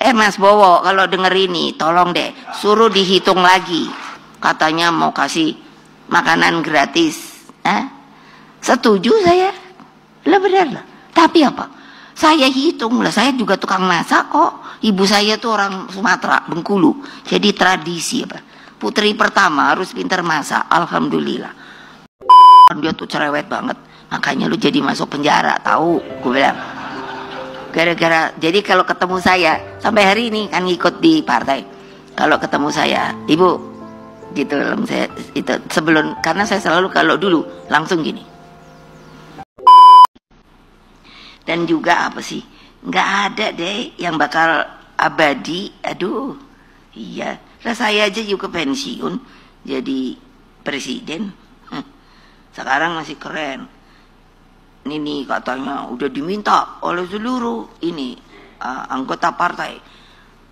Eh Mas Bowo, kalau denger ini, tolong deh, suruh dihitung lagi. Katanya mau kasih makanan gratis. Eh? Setuju saya. Lah benar lah. Tapi apa? Saya hitung lah, saya juga tukang masak kok. Ibu saya tuh orang Sumatera, Bengkulu. Jadi tradisi apa? Putri pertama harus pintar masak, alhamdulillah. Dia tuh cerewet banget, makanya lu jadi masuk penjara, tahu? Gue bilang. Gara-gara, jadi kalau ketemu saya sampai hari ini kan ngikut di partai. Kalau ketemu saya, ibu, gitu saya itu sebelum karena saya selalu kalau dulu langsung gini. Dan juga apa sih nggak ada deh yang bakal abadi aduh iya. Lah saya aja juga pensiun jadi presiden. Sekarang masih keren ini katanya udah diminta oleh seluruh ini uh, anggota partai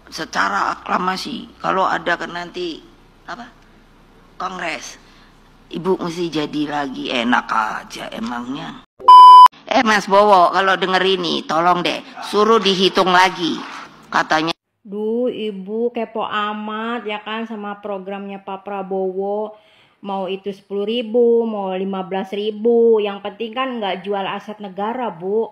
secara aklamasi kalau ada kan nanti apa kongres ibu mesti jadi lagi enak aja emangnya Eh Mas Bowo, kalau denger ini, tolong deh, suruh dihitung lagi. Katanya. Duh, ibu kepo amat ya kan sama programnya Pak Prabowo. Mau itu 10 ribu, mau 15 ribu. Yang penting kan nggak jual aset negara, Bu.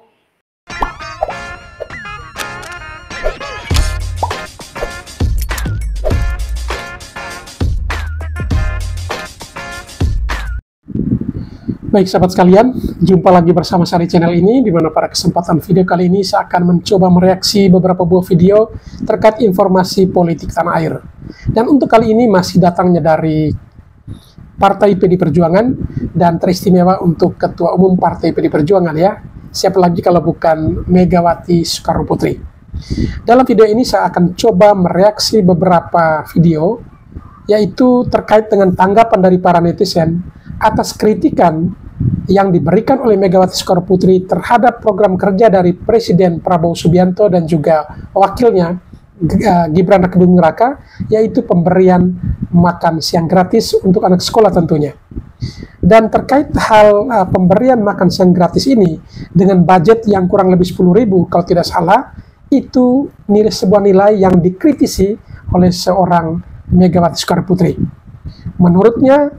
Baik sahabat sekalian, jumpa lagi bersama saya di channel ini di mana pada kesempatan video kali ini saya akan mencoba mereaksi beberapa buah video terkait informasi politik tanah air. Dan untuk kali ini masih datangnya dari Partai PD Perjuangan dan teristimewa untuk Ketua Umum Partai PD Perjuangan ya. Siapa lagi kalau bukan Megawati Soekarno Putri. Dalam video ini saya akan coba mereaksi beberapa video yaitu terkait dengan tanggapan dari para netizen atas kritikan yang diberikan oleh Megawati Soekarno Putri terhadap program kerja dari Presiden Prabowo Subianto dan juga wakilnya eh, Gibran Raka Buming Raka yaitu pemberian makan siang gratis untuk anak sekolah tentunya. Dan terkait hal uh, pemberian makan siang gratis ini dengan budget yang kurang lebih 10.000 kalau tidak salah itu nilai sebuah nilai yang dikritisi oleh seorang Megawati Soekarno Putri. Menurutnya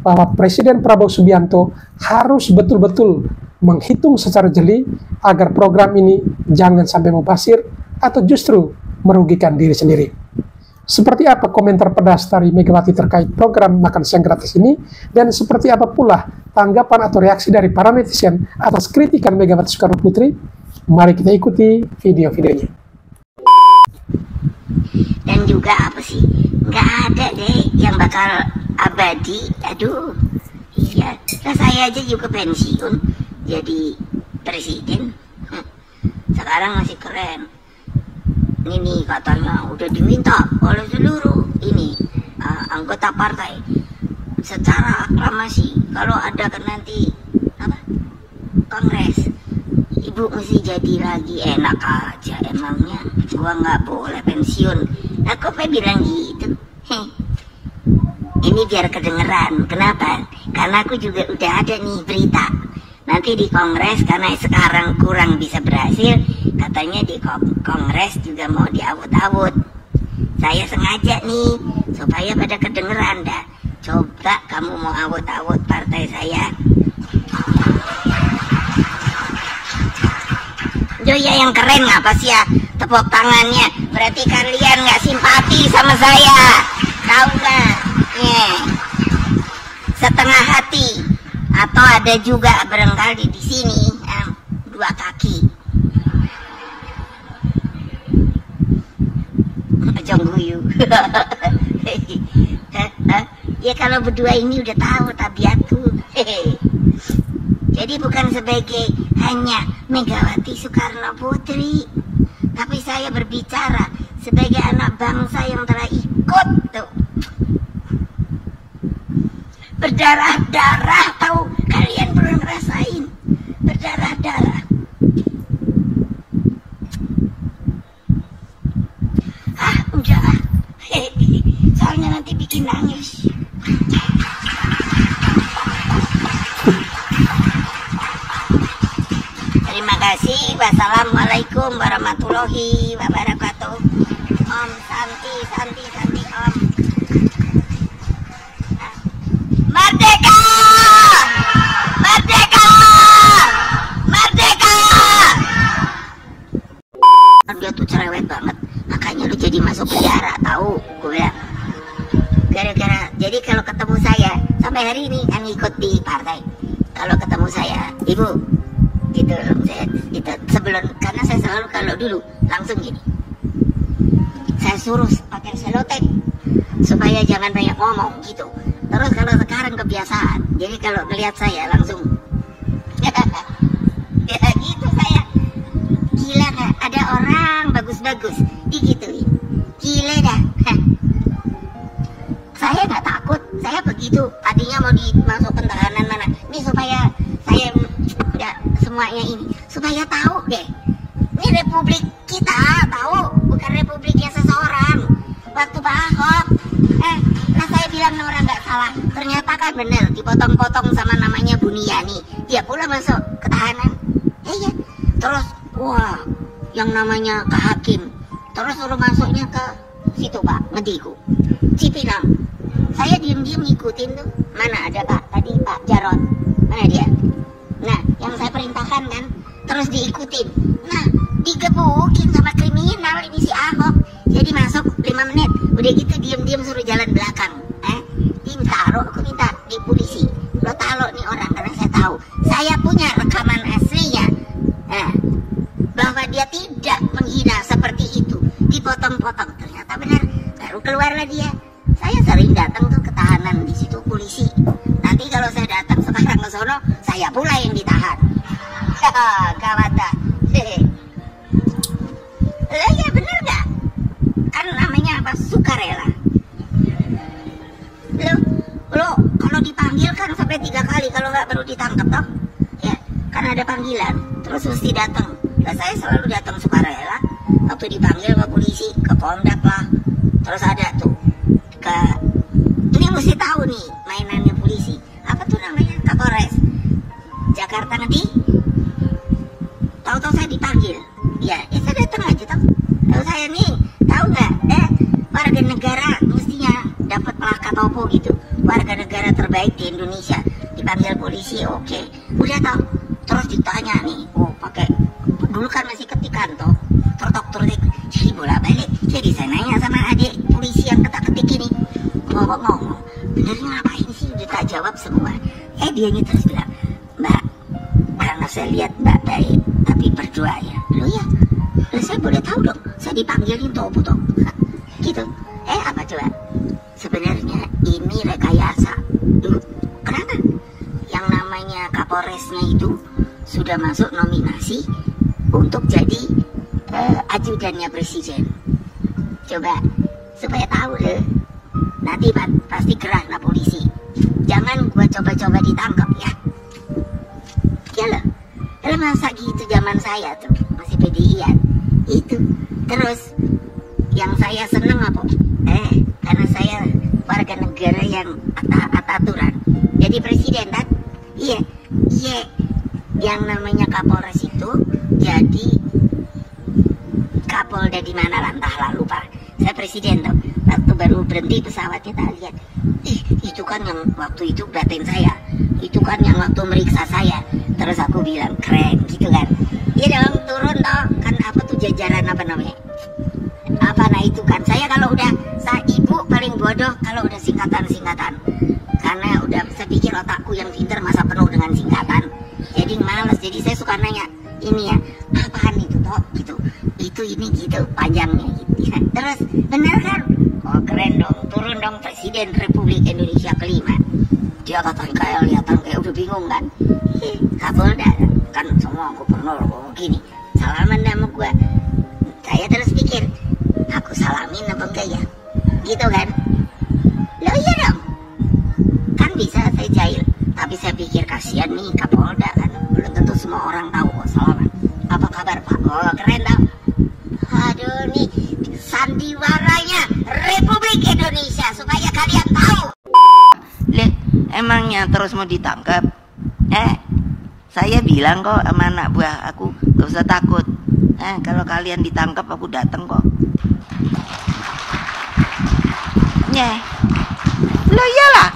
bahwa Presiden Prabowo Subianto harus betul-betul menghitung secara jeli agar program ini jangan sampai mubasir atau justru merugikan diri sendiri. Seperti apa komentar pedas dari Megawati terkait program makan siang gratis ini dan seperti apa pula tanggapan atau reaksi dari para netizen atas kritikan Megawati Soekarno Putri? Mari kita ikuti video-videonya. Dan juga apa sih? Nggak ada deh yang bakal abadi aduh iya nah, saya aja juga pensiun jadi presiden sekarang masih keren ini katanya udah diminta oleh seluruh ini uh, anggota partai. Secara aklamasi kalau ada kan nanti apa? Kongres. Ibu mesti jadi lagi enak aja emangnya. Gua nggak boleh pensiun. Aku nah, bilang gitu? Ini biar kedengeran. Kenapa? Karena aku juga udah ada nih berita. Nanti di kongres karena sekarang kurang bisa berhasil, katanya di kongres juga mau diawut-awut. Saya sengaja nih supaya pada kedengeran dah. Coba kamu mau awut-awut partai saya. Joya yang keren apa sih ya tepuk tangannya berarti kalian nggak simpati sama saya tahu nggak yeah. setengah hati atau ada juga barangkali di sini eh, dua kaki. Jongguyu ya kalau berdua ini udah tahu tabiatku. Jadi bukan sebagai hanya Megawati Soekarno Putri tapi saya berbicara sebagai anak bangsa yang telah ikut tuh berdarah-darah tahu? Kalian belum ngerasain. Berdarah-darah. Ah udah ah soalnya nanti bikin nangis. Terima kasih. Wassalamualaikum warahmatullahi wabarakatuh. Lu ibu gitu saya itu sebelum karena saya selalu kalau dulu langsung gini. Saya suruh pakai selotek supaya jangan banyak ngomong gitu. Terus kalau sekarang kebiasaan jadi kalau melihat saya langsung semuanya ini. Supaya tahu deh. Ini republik kita tahu? Bukan republiknya seseorang. Waktu Pak Ahok eh nah saya bilang orang nggak salah. Ternyata kan bener dipotong-potong sama namanya Buniani dia pula masuk ke tahanan eh, iya. Terus wah yang namanya ke hakim. Terus suruh masuknya ke situ Pak Ngediku Cipinang saya diem-diem ngikutin tuh. Mana ada Pak? Tadi Pak Jarot. Mana dia nah yang saya perintahkan kan terus diikutin nah digebukin sama kriminal ini si Ahok. Jadi masuk 5 menit udah gitu diem-diem suruh jalan belakang eh. Ini taruh aku minta di polisi. Lo taruh nih orang karena saya tahu. Saya punya rekaman aslinya eh bahwa dia tidak menghina seperti itu. Dipotong-potong ternyata benar. Baru keluarlah dia saya sering datang tuh ke tahanan. Di situ polisi. Nanti kalau saya datang sekarang ke sono saya pula yang ditahan. Gawat dah. Lah ya bener nggak? Kan namanya apa? Sukarela. Lo lo kalau dipanggil kan sampai tiga kali kalau nggak baru ditangkap toh. Ya kan ada panggilan. Terus mesti datang. Lah saya selalu datang sukarela. Waktu dipanggil ke polisi ke pondok lah. Terus ada tuh ke ini mesti tahu nih mainannya polisi. Apa tuh namanya? Kapolres. Jakarta nanti? Tahu-tahu saya dipanggil. Ya, ya saya datang aja toh tahu saya nih tahu nggak? Eh warga negara mestinya dapat pelaka topo gitu. Warga negara terbaik di Indonesia. Dipanggil polisi oke. Udah tahu. Terus ditanya nih oh pakai dulu kan masih ketikan toh tertok tertik jadi bola balik. Jadi saya nanya sama adik polisi yang ketak ketik ini ngomong-ngomong. Benernya ngapain sih udah tak jawab semua? Eh dianya terus bilang mbak karena saya lihat mbak baik tapi berdoa ya. Lo ya lo saya boleh tahu dong saya dipanggilin topo toh. Gitu. Eh apa coba? Sebenarnya ini rekayasa. Duh, kenapa? Yang namanya kapolresnya itu sudah masuk nominasi untuk jadi eh, ajudannya presiden. Coba supaya tahu loh nanti pasti gerah nah polisi. Jangan gua coba-coba ditangkap ya. Ya loh Lah masa gitu zaman saya tuh masih PDI-an itu terus yang saya seneng apa? Eh karena saya warga negara yang at aturan. Jadi presiden kan iya iya. Yang namanya Kapolres itu jadi Kapolda di mana lantah lalu pak saya presiden tuh waktu baru berhenti pesawat kita lihat. Ih itu kan yang waktu itu batin saya. Itu kan yang waktu meriksa saya. Terus aku bilang keren gitu kan. Iya dong turun toh. Kan apa tuh jajaran apa namanya? Apa nah itu kan. Saya kalau udah saya ibu paling bodoh kalau udah singkatan-singkatan. Karena udah saya pikir otakku yang pinter masa penuh dengan singkatan. Jadi males. Jadi saya suka nanya ini ya apaan itu toh gitu itu ini gitu panjangnya gitu. Ya. terus benar kan? Oh keren dong turun dong presiden Republik Indonesia kelima. Dia kata kayak kelihatan kayak udah bingung kan? Kapolda kan semua gubernur oh, gini. Salaman sama gua. Saya terus pikir aku salamin apa enggak ya? Gitu kan? Lo iya dong. Kan bisa saya jahil tapi saya pikir kasihan nih Kapolda kan? Belum tentu semua orang tahu kok salaman apa kabar Pak oh keren dong aduh nih sandiwaranya Republik Indonesia supaya kalian tahu Le, emangnya terus mau ditangkap eh saya bilang kok sama anak buah aku gak usah takut eh kalau kalian ditangkap aku datang kok Nyeh. Lo iyalah.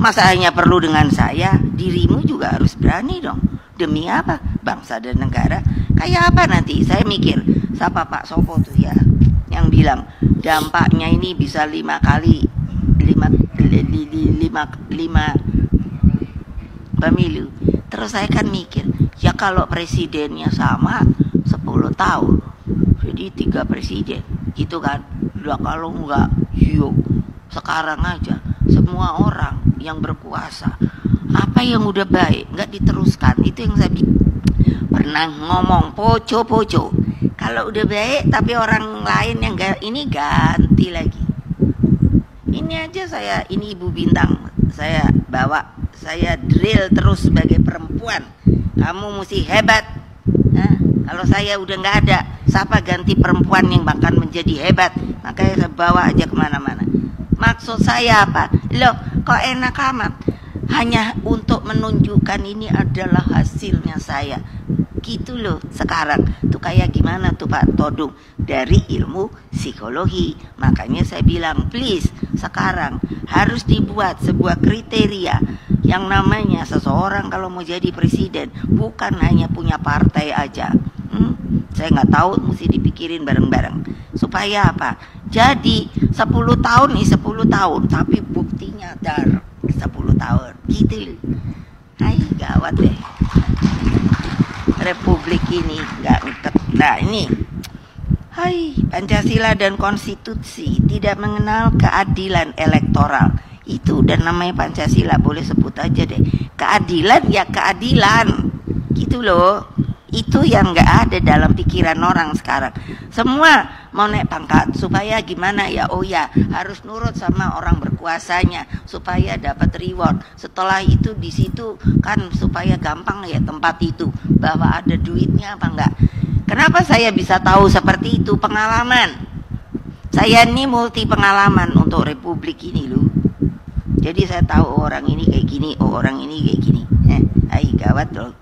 Masa hanya perlu dengan saya, dirimu juga harus berani dong. Demi apa? Bangsa dan negara. Kayak apa nanti? Saya mikir, siapa Pak Sopo tuh ya yang bilang dampaknya ini bisa lima kali lima lima lima pemilu. Terus saya kan mikir ya kalau presidennya sama 10 tahun. Jadi tiga presiden gitu kan? Udah kalau enggak yuk sekarang aja. Semua orang yang berkuasa apa yang udah baik nggak diteruskan. Itu yang saya pernah ngomong poco poco kalau udah baik tapi orang lain yang gak, ini ganti lagi. Ini aja saya ini ibu bintang. Saya bawa saya drill terus sebagai perempuan. Kamu mesti hebat. Nah, kalau saya udah nggak ada siapa ganti perempuan yang bahkan menjadi hebat? Makanya saya bawa aja ke mana-mana. Maksud saya apa? Loh kok enak amat hanya untuk menunjukkan ini adalah hasilnya saya. Gitu loh sekarang. Tuh kayak gimana tuh Pak Todung? Dari ilmu psikologi. Makanya saya bilang please sekarang harus dibuat sebuah kriteria yang namanya seseorang kalau mau jadi presiden bukan hanya punya partai aja. Hmm? saya nggak tahu mesti dipikirin bareng-bareng. Supaya apa? Jadi 10 tahun nih 10 tahun. Tapi buktinya dar 10 tahun. Gitu. Hai gawat deh. Republik ini nggak nah ini. Hai Pancasila dan konstitusi tidak mengenal keadilan elektoral. Itu dan namanya Pancasila boleh sebut aja deh. Keadilan ya keadilan. Gitu loh. Itu yang nggak ada dalam pikiran orang sekarang. Semua mau naik pangkat supaya gimana? Ya oh ya harus nurut sama orang berkuasanya supaya dapat reward. Setelah itu di situ kan supaya gampang ya tempat itu bahwa ada duitnya apa enggak. Kenapa saya bisa tahu seperti itu? Pengalaman. Saya ini multi pengalaman untuk republik ini loh. Jadi saya tahu orang ini kayak gini oh orang ini kayak gini. Eh ay gawat loh.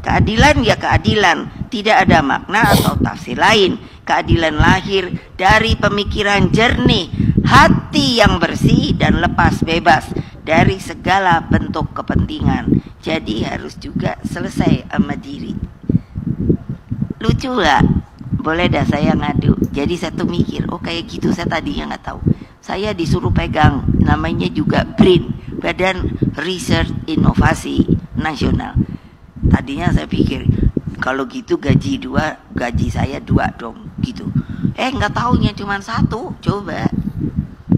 Keadilan ya keadilan, tidak ada makna atau tafsir lain. Keadilan lahir dari pemikiran jernih, hati yang bersih dan lepas bebas dari segala bentuk kepentingan. Jadi harus juga selesai sama diri. Lucu gak? Boleh dah saya ngadu. Jadi satu mikir, oh kayak gitu saya tadinya nggak tahu. Saya disuruh pegang, namanya juga BRIN, Badan Research Inovasi Nasional tadinya saya pikir kalau gitu gaji dua gaji saya dua dong gitu. Eh nggak taunya cuma satu coba.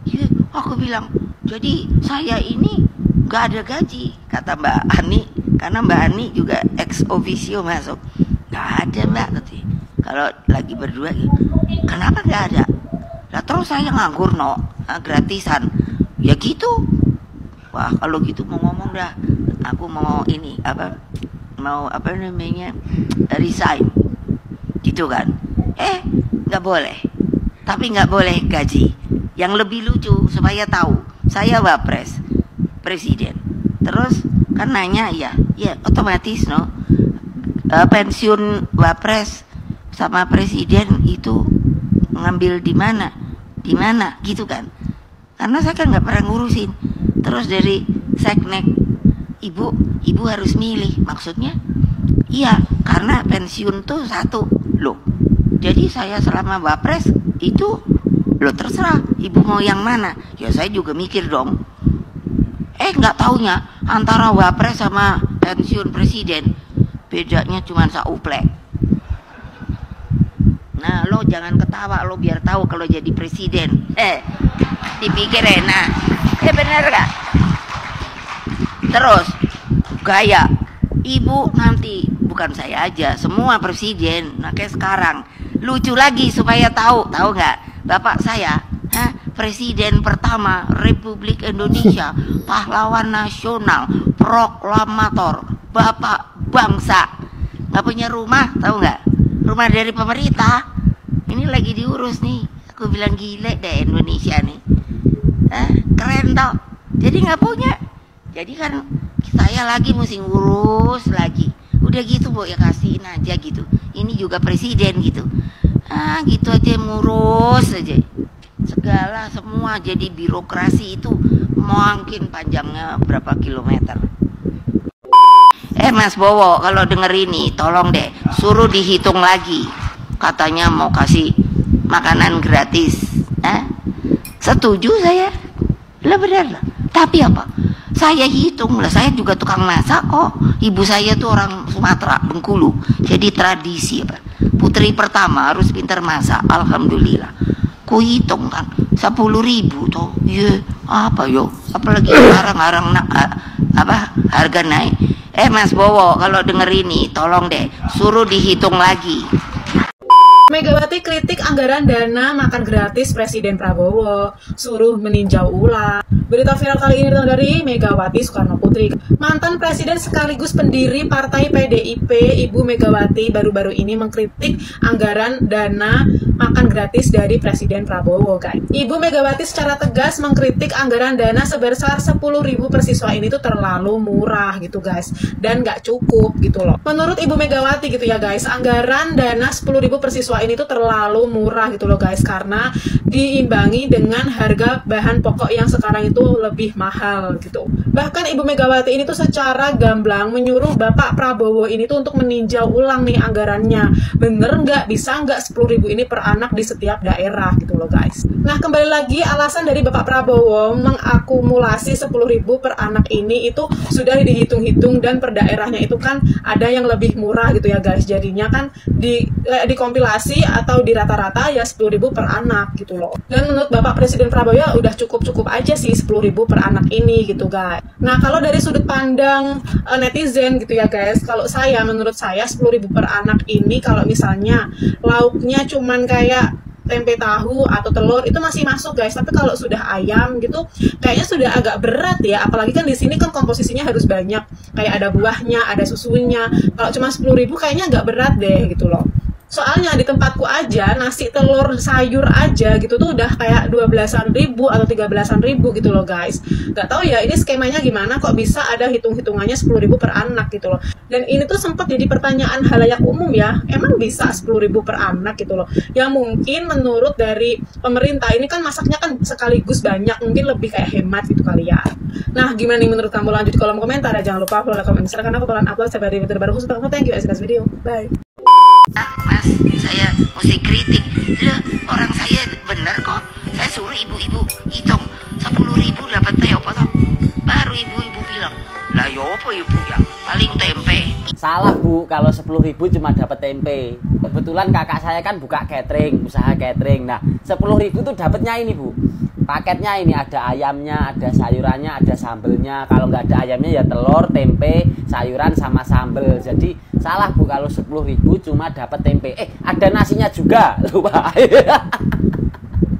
Ya, aku bilang jadi saya ini nggak ada gaji kata Mbak Ani karena Mbak Ani juga ex officio masuk. Nggak ada Mbak tadi kalau lagi berdua kenapa nggak ada? Lah terus saya nganggur no ah, gratisan. Ya gitu. Wah kalau gitu mau ngomong dah. Aku mau ini apa mau apa namanya resign. Gitu kan? Eh nggak boleh. Tapi nggak boleh gaji. Yang lebih lucu supaya tahu saya wapres presiden. Terus kan nanya ya ya otomatis no uh, pensiun wapres sama presiden itu ngambil di mana? Di mana? Gitu kan? Karena saya kan nggak pernah ngurusin. Terus dari seknek ibu ibu harus milih. Maksudnya? Iya karena pensiun tuh satu. Loh jadi saya selama wapres itu lo terserah ibu mau yang mana. Ya saya juga mikir dong. Eh nggak taunya antara wapres sama pensiun presiden bedanya cuma sauplek nah lo jangan ketawa lo biar tahu kalau jadi presiden. Eh dipikir enak. Eh bener gak Terus. Gaya. Ibu nanti bukan saya aja semua presiden. Nah kayak sekarang. Lucu lagi supaya tahu tahu nggak? Bapak saya Hah? presiden pertama Republik Indonesia pahlawan nasional proklamator. Bapak bangsa. Nggak punya rumah tahu nggak? Rumah dari pemerintah. Ini lagi diurus nih. Aku bilang gile deh Indonesia nih. Hah? keren tau. Jadi nggak punya jadi kan saya lagi mesti ngurus lagi. Udah gitu bu ya kasihin aja gitu. Ini juga presiden gitu. Ah gitu aja ngurus aja. Segala semua jadi birokrasi itu mungkin panjangnya berapa kilometer. Eh Mas Bowo kalau denger ini tolong deh suruh dihitung lagi. Katanya mau kasih makanan gratis. Eh? setuju saya? Lah benar lah. Tapi apa saya hitung lah saya juga tukang masak kok. Ibu saya tuh orang Sumatera Bengkulu. Jadi tradisi apa? Putri pertama harus pintar masak alhamdulillah. Ku hitung kan sepuluh ribu tuh iya apa yo? Apalagi sekarang orang nak apa harga naik. Eh Mas Bowo kalau denger ini tolong deh suruh dihitung lagi Megawati kritik anggaran dana makan gratis Presiden Prabowo, suruh meninjau ulang. Berita viral kali ini datang dari Megawati Soekarno Putri. Mantan Presiden sekaligus pendiri Partai PDIP, Ibu Megawati baru-baru ini mengkritik anggaran dana makan gratis dari Presiden Prabowo, guys. Ibu Megawati secara tegas mengkritik anggaran dana sebesar 10.000 per siswa ini tuh terlalu murah gitu, guys. Dan nggak cukup gitu loh. Menurut Ibu Megawati gitu ya, guys, anggaran dana 10.000 per siswa ini tuh terlalu murah gitu loh guys karena diimbangi dengan harga bahan pokok yang sekarang itu lebih mahal gitu. Bahkan Ibu Megawati ini tuh secara gamblang menyuruh Bapak Prabowo ini tuh untuk meninjau ulang nih anggarannya. Bener nggak bisa nggak 10 ribu ini per anak di setiap daerah gitu loh guys. Nah kembali lagi alasan dari Bapak Prabowo mengakumulasi 10 ribu per anak ini itu sudah dihitung-hitung dan per daerahnya itu kan ada yang lebih murah gitu ya guys. Jadinya kan di eh, dikompilasi atau di rata-rata ya 10.000 per anak gitu loh. Dan menurut Bapak Presiden Prabowo ya udah cukup-cup aja sih 10.000 per anak ini gitu guys. Nah kalau dari sudut pandang uh, netizen gitu ya guys, kalau saya menurut saya 10.000 per anak ini kalau misalnya lauknya cuman kayak tempe tahu atau telur itu masih masuk guys. Tapi kalau sudah ayam gitu kayaknya sudah agak berat ya. Apalagi kan di sini kan komposisinya harus banyak. Kayak ada buahnya ada susunya. Kalau cuma 10.000 kayaknya agak berat deh gitu loh soalnya di tempatku aja nasi telur sayur aja gitu tuh udah kayak dua belasan ribu atau tiga belasan ribu gitu loh guys. Nggak tahu ya ini skemanya gimana kok bisa ada hitung hitungannya sepuluh ribu per anak gitu loh. Dan ini tuh sempat jadi pertanyaan halayak umum ya emang bisa sepuluh ribu per anak gitu loh? Yang mungkin menurut dari pemerintah ini kan masaknya kan sekaligus banyak mungkin lebih kayak hemat gitu kali ya. Nah gimana nih menurut kamu? Lanjut di kolom komentar ya. Jangan lupa follow like comment karena aku bakalan upload setiap hari terbaru. Khusus untuk thank you guys video. Bye mas saya mesti kritik. Loh, orang saya bener kok. Saya suruh ibu-ibu hitung. Sepuluh ribu dapat teh apa toh? Baru ibu-ibu bilang lah yo apa ibu ya paling tempe. Salah bu, kalau 10 ribu cuma dapat tempe. Kebetulan kakak saya kan buka catering, usaha catering. Nah, 10 ribu tuh dapatnya ini bu. Paketnya ini ada ayamnya, ada sayurannya, ada sambelnya. Kalau nggak ada ayamnya ya telur, tempe, sayuran sama sambel. Jadi salah bu kalau 10 ribu cuma dapat tempe. Eh, ada nasinya juga, lupa.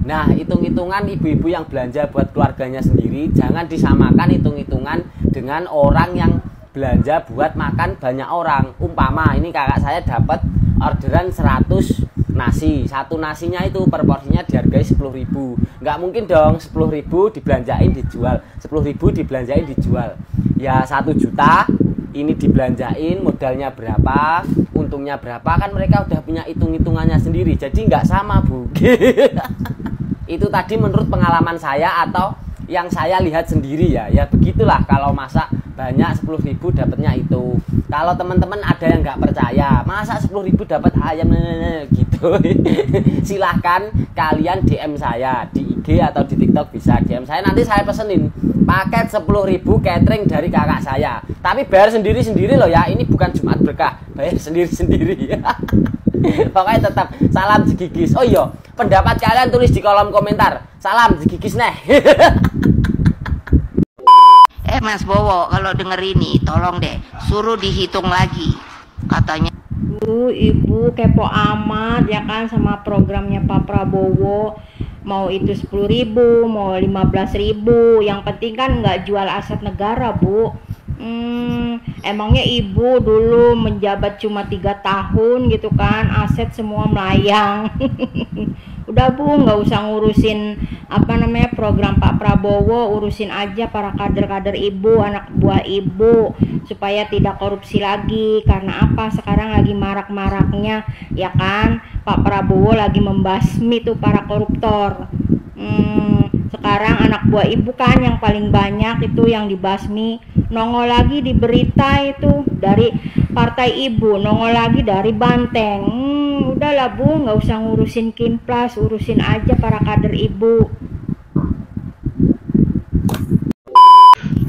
Nah, hitung-hitungan ibu-ibu yang belanja buat keluarganya sendiri, jangan disamakan hitung-hitungan dengan orang yang belanja buat makan banyak orang. Umpama ini kakak saya dapat orderan 100 nasi. Satu nasinya itu per porsinya dihargai 10.000. Nggak mungkin dong 10.000 dibelanjain dijual. 10.000 dibelanjain dijual. Ya 1 juta ini dibelanjain modalnya berapa, untungnya berapa kan mereka udah punya hitung-hitungannya sendiri. Jadi nggak sama, Bu. itu tadi menurut pengalaman saya atau yang saya lihat sendiri ya. Ya begitulah kalau masak banyak 10.000 dapatnya itu. Kalau teman-teman ada yang nggak percaya masa 10.000 dapat ayam gitu. Silahkan kalian DM saya di IG atau di TikTok bisa DM saya. Nanti saya pesenin paket 10.000 catering dari kakak saya. Tapi bayar sendiri-sendiri loh ya ini bukan Jumat berkah. Bayar sendiri-sendiri. Pokoknya tetap salam jigigis oh iya pendapat kalian tulis di kolom komentar. Salam jigigis nih eh Mas Bowo kalau denger ini tolong deh suruh dihitung lagi katanya. Bu, ibu kepo amat ya kan sama programnya Pak Prabowo mau itu 10 ribu mau 15 ribu yang penting kan nggak jual aset negara bu Hmm, emangnya ibu dulu menjabat cuma tiga tahun gitu kan, aset semua melayang. Udah bu, nggak usah ngurusin apa namanya program Pak Prabowo, urusin aja para kader-kader ibu, anak buah ibu, supaya tidak korupsi lagi. Karena apa? Sekarang lagi marak-maraknya, ya kan? Pak Prabowo lagi membasmi tuh para koruptor. Hmm, sekarang anak buah ibu kan yang paling banyak itu yang dibasmi. Nongol lagi di berita itu dari partai ibu nongol lagi dari Banteng. Hmm, udahlah bu nggak usah ngurusin Kimplas urusin aja para kader ibu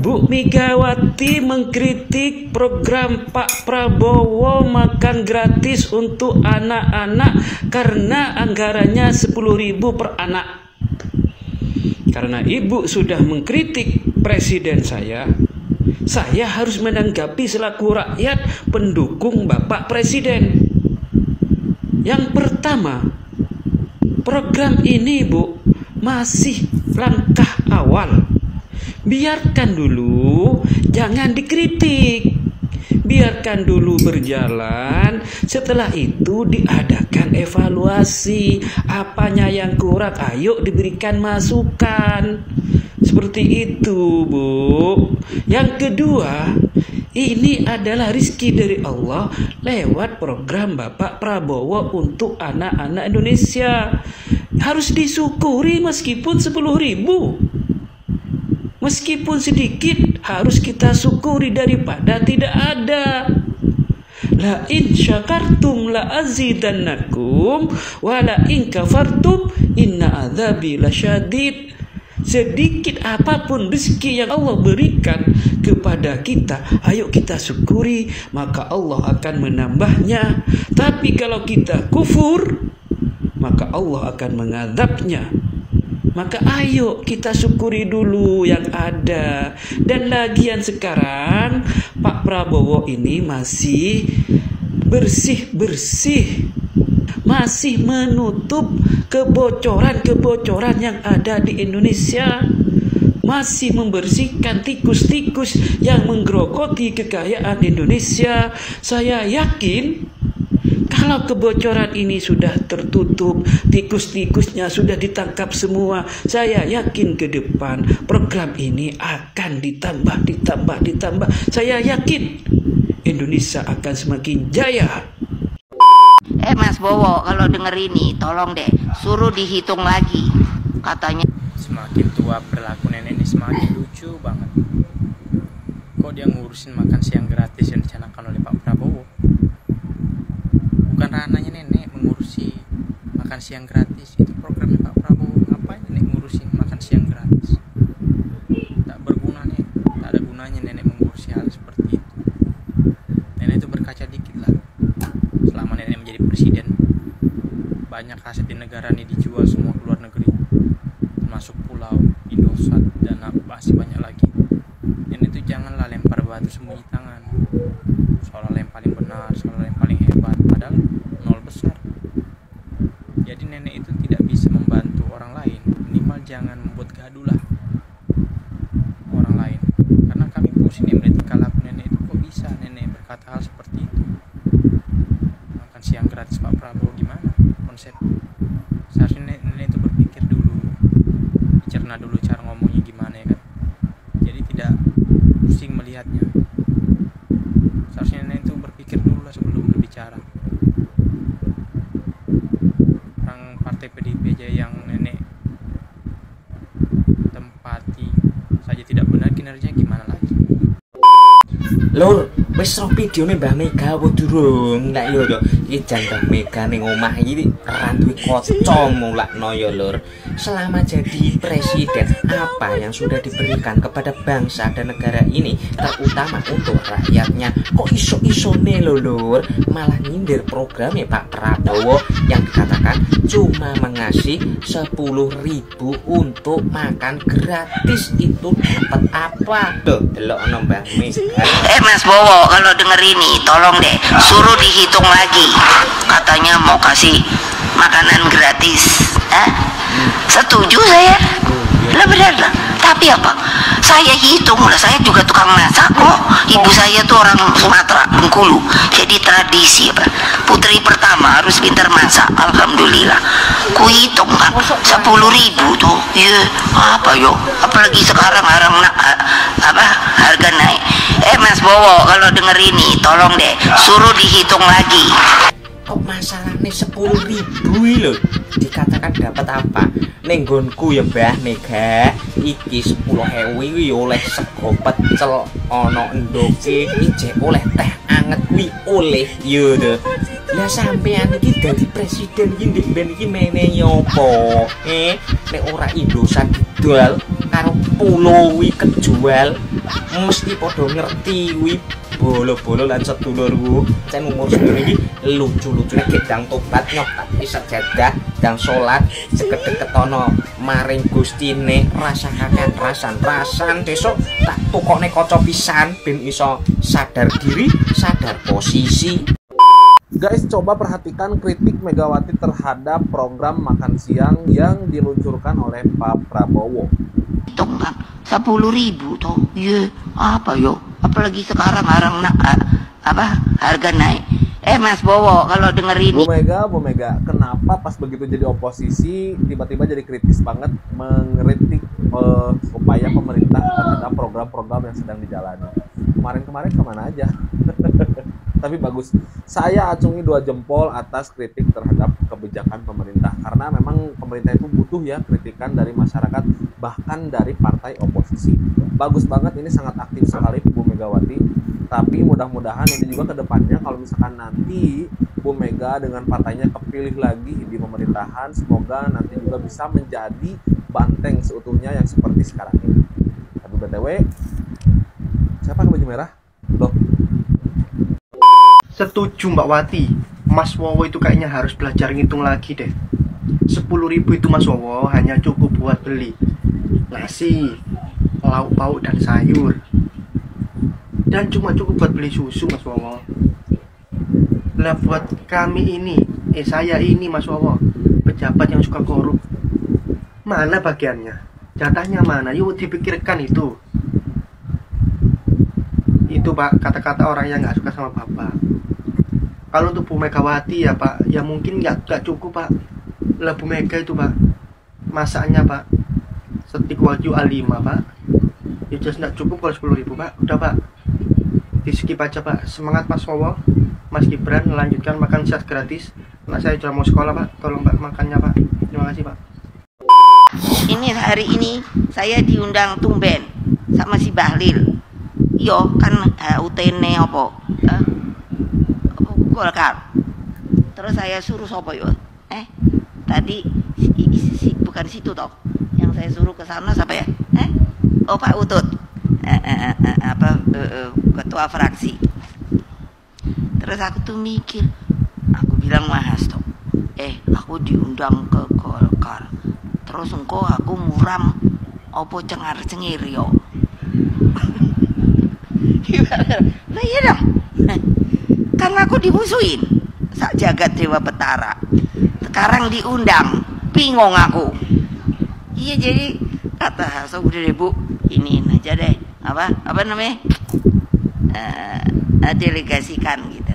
Bu Megawati mengkritik program Pak Prabowo makan gratis untuk anak-anak karena anggarannya 10.000 per anak. Karena ibu sudah mengkritik presiden saya, saya harus menanggapi selaku rakyat pendukung Bapak Presiden. Yang pertama, program ini Bu masih langkah awal biarkan dulu, jangan dikritik. Biarkan dulu berjalan, setelah itu diadakan evaluasi. Apanya yang kurang, ayo diberikan masukan. Seperti itu, Bu. Yang kedua, ini adalah rizki dari Allah lewat program Bapak Prabowo untuk anak-anak Indonesia. Harus disyukuri meskipun 10 ribu. Meskipun sedikit harus kita syukuri daripada tidak ada. La in syakartum la azidannakum wa la in kafartum inna adzabi lasyadid. Sedikit apa pun rezeki yang Allah berikan kepada kita, ayo kita syukuri, maka Allah akan menambahnya. Tapi kalau kita kufur, maka Allah akan mengadabnya. Maka ayo kita syukuri dulu yang ada. Dan lagian sekarang Pak Prabowo ini masih bersih-bersih. Masih menutup kebocoran-kebocoran yang ada di Indonesia. Masih membersihkan tikus-tikus yang menggerogoti kekayaan Indonesia. Saya yakin kalau kebocoran ini sudah tertutup, tikus-tikusnya sudah ditangkap semua, saya yakin ke depan program ini akan ditambah, ditambah, ditambah. Saya yakin Indonesia akan semakin jaya. Eh Mas Bowo, kalau denger ini tolong deh suruh dihitung lagi. Katanya semakin tua perilaku nenek ini semakin lucu banget kok dia ngurusin makan siang gratis yang dicanangkan oleh Pak Prabowo ranahnya nenek mengurusi makan siang gratis. Itu programnya Pak Prabowo. Ngapain nenek ngurusin makan siang gratis? Tak berguna nih tak ada gunanya nenek mengurusi hal seperti itu. Nenek itu berkaca dikit lah. Selama nenek menjadi presiden banyak aset di negara ini dijual semua ke luar negeri termasuk pulau Indosat dan masih banyak lagi nenek itu janganlah lempar batu sembunyi tangan seolah yang paling benar seolah yang paling hebat padahal nol besar jadi nenek itu tidak bisa membantu orang lain minimal jangan membuat gaduh lah orang lain karena kami pusing ya melihat tingkah laku nenek itu kok bisa nenek berkata hal seperti itu makan siang gratis Pak Prabowo gimana konsep seharusnya nenek, nenek itu berpikir dulu dicerna dulu cara ngomongnya gimana ya kan jadi tidak pusing melihatnya seharusnya nenek itu berpikir dulu lah sebelum berbicara orang partai PDIP aja yang nenek tempati saja tidak benar kinerjanya gimana lagi Lur, wis roh videone Mbah Mega apa durung? Lah yo iki jan Mbah Mega ning omah iki ora duwe kaca mulakno ya Lur. Selama jadi presiden, apa yang sudah diberikan kepada bangsa dan negara ini, terutama untuk rakyatnya, kok iso-isone lho Lur, malah nyindir programnya Pak Prabowo yang dikatakan cuma mengasih 10.000 untuk makan gratis itu dapat apa? Tuh, delok Mega. Eh Mas Bowo, kalau denger ini tolong deh suruh dihitung lagi. Katanya mau kasih makanan gratis. Hah? Setuju saya. Lah benar lah. Tapi apa? Saya hitung lah. Saya juga tukang masak kok. Ibu saya tuh orang Sumatera, Bengkulu. Jadi tradisi apa? Putri pertama harus pintar masak. Alhamdulillah. Ku hitung kan sepuluh ribu tuh. Iya. Apa yo? Apalagi sekarang harang na- apa harga naik. Eh Mas Bowo, kalau denger ini tolong deh suruh dihitung lagi. Kok masalahnya sepuluh ribu lho? Dikatakan dapat apa? Nenggonku ya mbah mega iki sepuluh hewi oleh sego pecel ono endoke ije oleh teh anget kuwi oleh yo lah sampean iki dadi presiden iki ndek ben iki mene nyopo? Eh nek ora Indosat didol karo pulo wi kejual mesti padha ngerti wi bolo-bolo lan sedulurku cen umur sedulur iki lucu-lucune gedang tobat tapi sejadah dan sholat deket-deket maring gustine rasa kakek rasan-rasan besok tak tukokne kaca pisan ben iso sadar diri sadar posisi Guys, coba perhatikan kritik Megawati terhadap program makan siang yang diluncurkan oleh Pak Prabowo. Itu kan sepuluh ribu toh. Iya, apa yo? Apalagi sekarang orang nak apa harga naik. Eh Mas Bowo, kalau denger ini Bu Mega, Bu Mega, kenapa pas begitu jadi oposisi tiba-tiba jadi kritis banget mengkritik eh, upaya pemerintah terhadap program-program yang sedang dijalani? Kemarin-kemarin ke mana aja? Tapi bagus. Saya acungi dua jempol atas kritik terhadap kebijakan pemerintah karena memang pemerintah itu butuh ya kritikan dari masyarakat bahkan dari partai oposisi. Bagus banget ini sangat aktif sekali Bu Megawati. Tapi mudah-mudahan ini juga ke depannya kalau misalkan nanti Bu Mega dengan partainya kepilih lagi di pemerintahan, semoga nanti juga bisa menjadi banteng seutuhnya yang seperti sekarang ini. Tapi BTW, siapa yang baju merah? Loh, Setuju Mbak Wati, Mas Wowo itu kayaknya harus belajar ngitung lagi deh. 10.000 itu Mas Wowo hanya cukup buat beli nasi, lauk pauk dan sayur. Dan cuma cukup buat beli susu Mas Wowo. Lah buat kami ini, eh saya ini Mas Wowo, pejabat yang suka korup. Mana bagiannya? Jatahnya mana? Yuk dipikirkan itu. Itu Pak, kata-kata orang yang nggak suka sama Bapak kalau untuk Bu Megawati ya Pak ya mungkin nggak nggak cukup Pak. Lah Bu Mega itu Pak masaknya Pak setik waju A5 Pak. Ya jelas nggak cukup kalau sepuluh ribu Pak. Udah Pak. Di skip aja Pak. Semangat Mas Wowo. Mas Gibran lanjutkan makan siang gratis. Anak saya sudah mau sekolah Pak. Tolong Pak makannya Pak. Terima kasih Pak. Ini hari ini saya diundang tumben sama si Bahlil. Yo kan uh, UTN apa? Uh, Golkar. Terus saya suruh sopo yo? Eh, tadi si, si, bukan situ toh. Yang saya suruh ke sana siapa ya? Eh? Oh Pak Utut. Eh, eh, eh, apa eh, eh, ketua fraksi. Terus aku tuh mikir, aku bilang Mas toh. Eh, aku diundang ke Golkar. Terus engkau aku muram opo cengar cengir yo. Nah iya dong. Karena aku dimusuhin sak jagat dewa petara. Sekarang diundang, bingung aku. Iya jadi kata so udah deh bu, ini aja deh apa apa namanya uh, delegasikan gitu.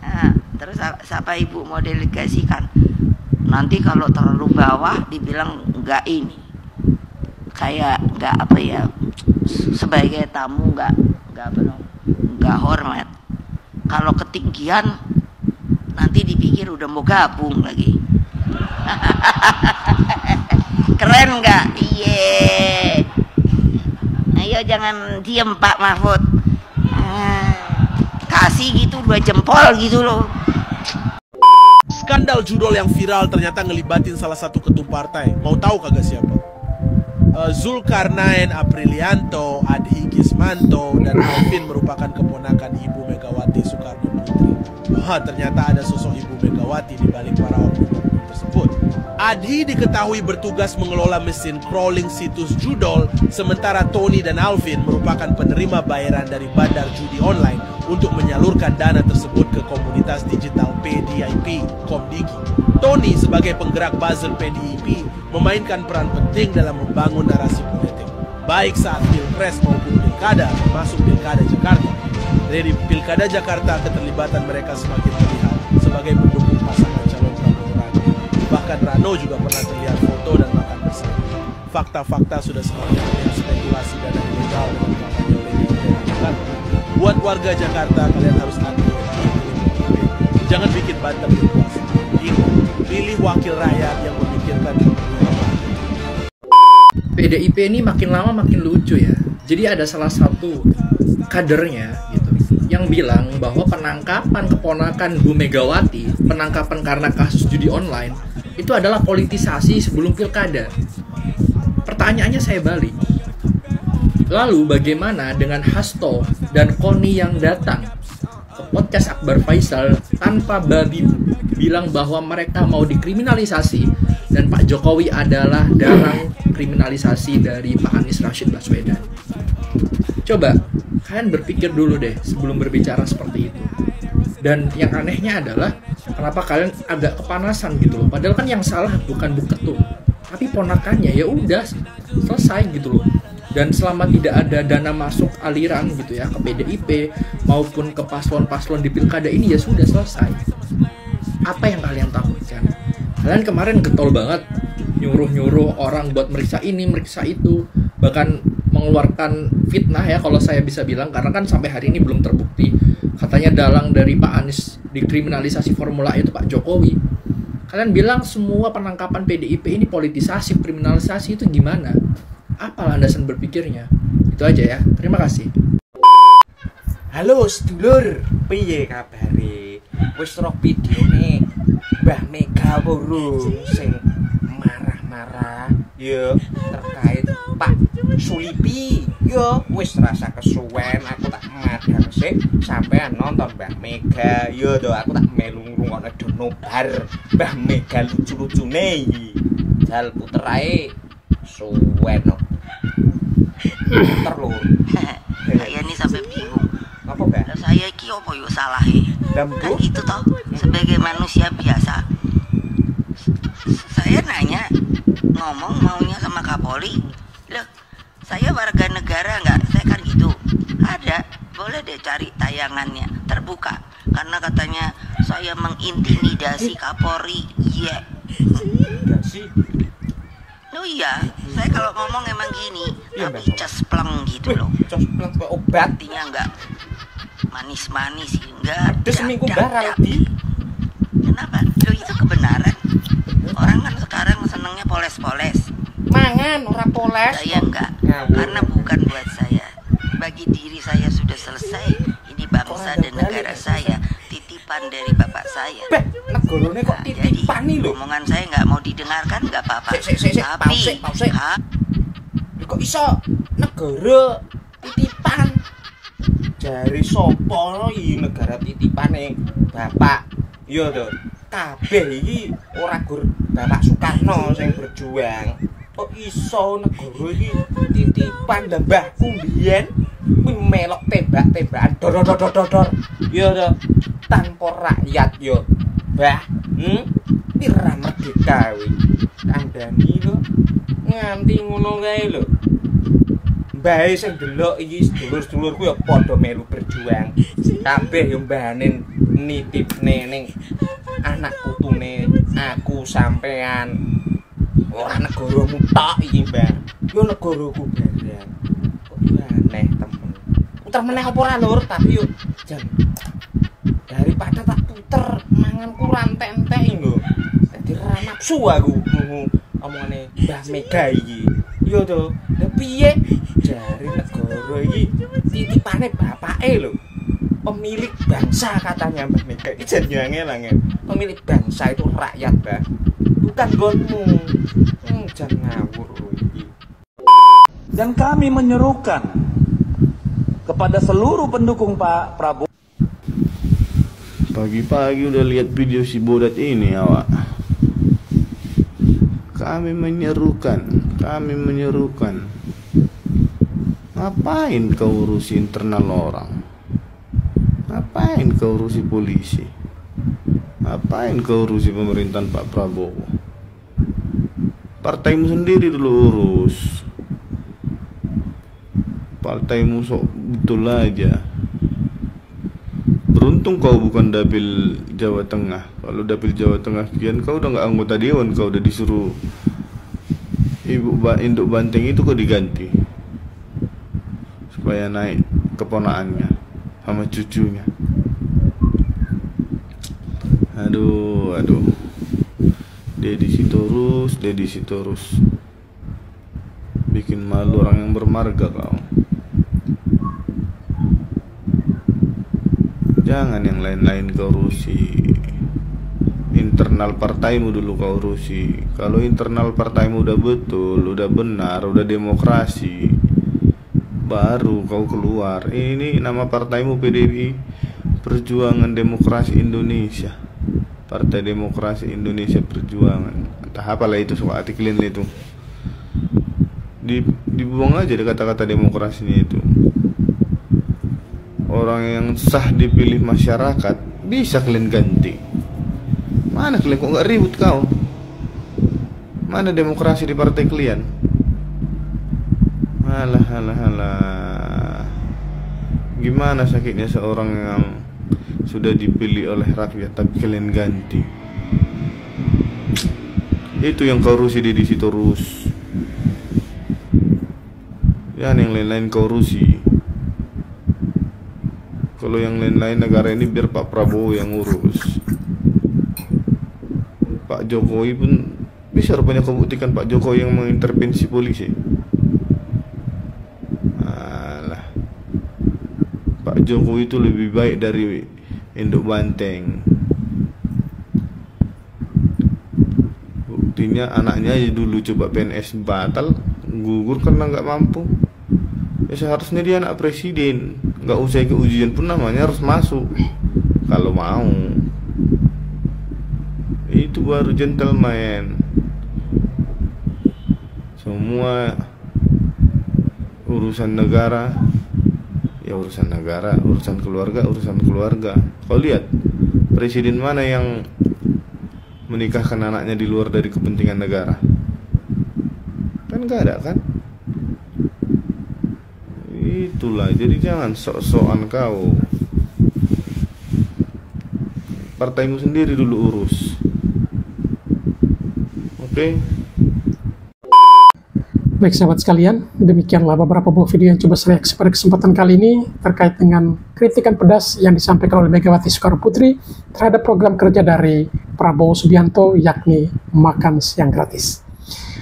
Uh, terus siapa ibu mau delegasikan? Nanti kalau terlalu bawah dibilang enggak ini, kayak enggak apa ya sebagai tamu enggak enggak apa enggak hormat kalau ketinggian nanti dipikir udah mau gabung lagi. Keren nggak? Iye ayo jangan diem Pak Mahfud. Ah, kasih gitu dua jempol gitu loh. Skandal judul yang viral ternyata ngelibatin salah satu ketum partai. Mau tahu kagak siapa? Uh, Zulkarnain Aprilianto, Adhi Gismanto, dan Alvin merupakan keponakan Ibu Megawati Soekarno Putri. Wah, ternyata ada sosok Ibu Megawati di balik para oknum tersebut. Adhi diketahui bertugas mengelola mesin crawling situs judol, sementara Tony dan Alvin merupakan penerima bayaran dari bandar judi online untuk menyalurkan dana tersebut ke komunitas digital PDIP Komdigi. Tony sebagai penggerak buzzer PDIP memainkan peran penting dalam membangun narasi politik, baik saat pilpres maupun pilkada, termasuk pilkada Jakarta. Dari pilkada Jakarta, keterlibatan mereka semakin terlihat sebagai pendukung pasangan calon Prabowo Rano. Bahkan Rano juga pernah terlihat foto dan makan bersama. Fakta-fakta sudah semakin terlihat spekulasi dana ilegal dalam kampanye. Buat warga Jakarta, kalian harus hati-hati Jangan bikin banter berkuasa. Ingat, pilih wakil rakyat yang memikirkan. PDIP ini makin lama makin lucu ya. Jadi ada salah satu kadernya gitu yang bilang bahwa penangkapan keponakan Bu Megawati, penangkapan karena kasus judi online itu adalah politisasi sebelum pilkada. Pertanyaannya saya balik. Lalu bagaimana dengan Hasto dan Koni yang datang podcast Akbar Faisal tanpa babi bilang bahwa mereka mau dikriminalisasi dan Pak Jokowi adalah dalang kriminalisasi dari Pak Anies Rashid Baswedan. Coba kalian berpikir dulu deh sebelum berbicara seperti itu. Dan yang anehnya adalah kenapa kalian agak kepanasan gitu loh. Padahal kan yang salah bukan Bu Ketum, tapi ponakannya ya udah selesai gitu loh. Dan selama tidak ada dana masuk aliran gitu ya ke PDIP maupun ke paslon-paslon di pilkada ini ya sudah selesai. Apa yang kalian takutkan? Kalian kemarin getol banget nyuruh-nyuruh orang buat meriksa ini, meriksa itu, bahkan mengeluarkan fitnah ya kalau saya bisa bilang karena kan sampai hari ini belum terbukti katanya dalang dari Pak Anies dikriminalisasi Formula itu Pak Jokowi kalian bilang semua penangkapan PDIP ini politisasi kriminalisasi itu gimana apa landasan berpikirnya itu aja ya terima kasih Halo sedulur, piye kabare? Wis roh videone Mbah Mega burung sing marah-marah ya terkait Pak Sulipi. Yo wis rasa kesuwen aku tak madang sik sampean nonton Mbah Mega. Yo do aku tak melu ngrungokno do nobar Mbah Mega lucu-lucune iki. Jal puterae suwen no. Saya ini sampai bingung. Apa? Lah saya iki apa yuk salah kan gitu toh sebagai manusia biasa. Saya nanya ngomong maunya sama Kapolri loh saya warga negara nggak? Saya kan gitu. Ada boleh deh cari tayangannya terbuka. Karena katanya saya mengintimidasi Kapolri iya. Intimidasi? Oh iya, saya kalau ngomong emang gini, Iya, tapi cespleng gitu loh. Cospleng kayak obat. Artinya enggak manis-manis, enggak. Ada seminggu barang dak. Kenapa? Loh itu kebenaran. Orang kan sekarang senengnya poles-poles. Mangan ora poles. Saya enggak, Ngawur. karena bukan buat saya. Bagi diri saya sudah selesai. Ini bangsa dan negara saya. Titipan dari bapak saya. Beh, negarane kok Nah, titipan nih lho. Omongan saya nggak mau didengarkan nggak apa-apa. Tapi, Pause, pause. ha? Kok iso negara titipan? Jari sopo iki negara titipane Bapak? Yo to. Kabeh iki ora gur Bapak Soekarno sing berjuang. Kok iso negara iki titipan dan mbahku mbiyen kuwi melok tembak-tembakan dor dor dor dor dor. Yo to. Tanpa rakyat yo. Mbah, hmm? Pira merdeka kuwi. Kandhani lho. Nganti ngono kae lho. Mbahe sing delok iki sedulur-sedulurku ya padha melu berjuang. Kabeh yo mbahane nitipne ning anak putune aku sampean. Ora negaramu tok iki, Mbah. Yo negaraku bareng. Kok yo aneh temen. Puter meneh apa ora lur, tapi yo jan daripada tak puter mangan kurang entek lho. Dadi ra nafsu aku omongane Mbah Mega iki. Yo to. Lah piye? Jari negara iki titipane bapake lho. Pemilik bangsa katanya Mbah Mega. Iki jan angel. Pemilik bangsa itu rakyat, Mbah. Bukan gonmu. Hmm, jan ngawur. Dan kami menyerukan kepada seluruh pendukung Pak Prabowo Pagi-pagi udah lihat video si bodat ini awak. Kami menyerukan, kami menyerukan. Ngapain kau urusi internal orang? Ngapain kau urusi polisi? Ngapain kau urusi pemerintahan Pak Prabowo? Partaimu sendiri dulu urus. Partaimu sok betul aja. Beruntung kau bukan dapil Jawa Tengah. Kalau dapil Jawa Tengah kian kau udah nggak anggota dewan, kau udah disuruh ibu induk banteng itu kau diganti supaya naik keponaannya sama cucunya. aduh aduh Dedi Sitorus Dedi Sitorus bikin malu orang yang bermarga kau jangan yang lain-lain kau urusi internal partaimu dulu kau urusi kalau internal partaimu udah betul udah benar udah demokrasi baru kau keluar. Ini nama partaimu PDI Perjuangan Demokrasi Indonesia. Partai Demokrasi Indonesia Perjuangan. Entah apalah itu soal artikelin itu. Dibuang aja deh kata-kata demokrasinya itu orang yang sah dipilih masyarakat bisa kalian ganti. Mana kalian kok nggak ribut kau? Mana demokrasi di partai kalian? Alah alah alah. Gimana sakitnya seorang yang sudah dipilih oleh rakyat tapi kalian ganti? Itu yang kau rusi di situ terus. Ya yang lain-lain kau rusi kalau yang lain-lain negara ini biar Pak Prabowo yang urus. Pak Jokowi pun bisa rupanya kau buktikan Pak Jokowi yang mengintervensi polisi. Alah. Pak Jokowi itu lebih baik dari induk banteng. Buktinya anaknya dulu coba PNS batal gugur karena nggak mampu ya seharusnya dia anak presiden. Nggak usah ke ujian pun namanya harus masuk. Kalau mau. Itu baru gentleman. Semua urusan negara. Ya urusan negara urusan keluarga urusan keluarga. Kau lihat presiden mana yang menikahkan anaknya di luar dari kepentingan negara? Kan nggak ada kan itulah jadi jangan sok-sokan kau partaimu sendiri dulu urus oke okay? Baik sahabat sekalian, demikianlah beberapa buah video yang coba saya pada kesempatan kali ini terkait dengan kritikan pedas yang disampaikan oleh Megawati Soekarno Putri terhadap program kerja dari Prabowo Subianto yakni makan siang gratis.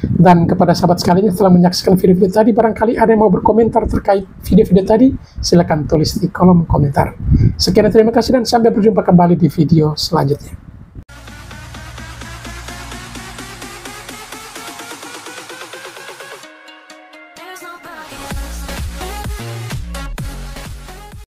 Dan kepada sahabat sekalian yang telah menyaksikan video-video tadi, barangkali ada yang mau berkomentar terkait video-video tadi, silahkan tulis di kolom komentar. Sekian terima kasih dan sampai berjumpa kembali di video selanjutnya.